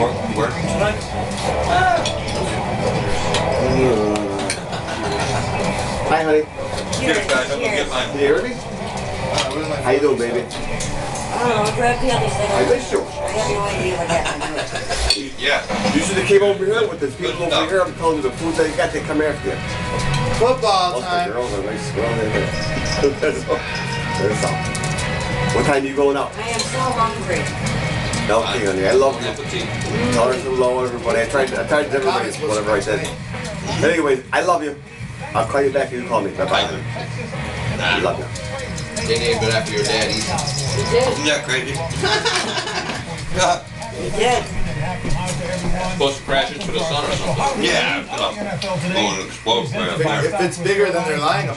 work tonight? Hi, honey. Get it, guys. I'm gonna get Can mine. you hear me? How you doing, baby? Oh, I don't know, grab the other thing. I missed you. I have no idea what happened to it. Yeah. You should have came over here with the people over here. I'm telling you the food that you got, they come after you. Football Most of the time. girls are nice girls. That's all. That's all. What time are you going out? I am so hungry. Okay, honey. I love you. appetit. Tell her hello, everybody. I tried. I tried everybody. Whatever I said. Anyways, I love you. I'll call you back if you call me. Bye bye. I love you. They named it after your dad. Ethan. You did. Isn't that crazy? yeah. You did. Supposed to crash into the sun or something. Yeah. I'm going to explode right up there. If it's bigger than they're lying